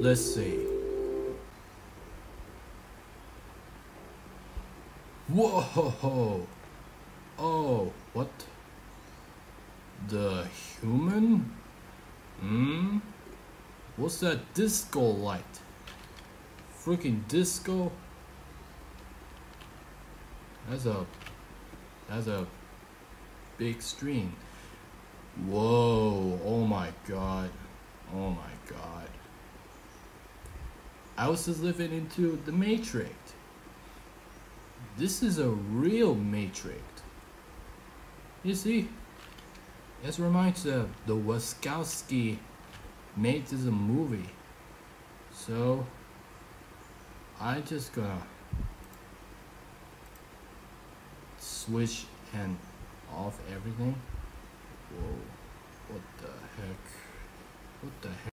Let's see. Whoa! Oh, what? The human? Hmm? What's that disco light? Freaking disco? That's a that's a big screen. Whoa, oh my god. Oh my god. I was just living into the Matrix. This is a real Matrix. You see, it reminds of the Wachowski made this a movie. So I just gonna switch and off everything. Whoa, what the heck? What the heck?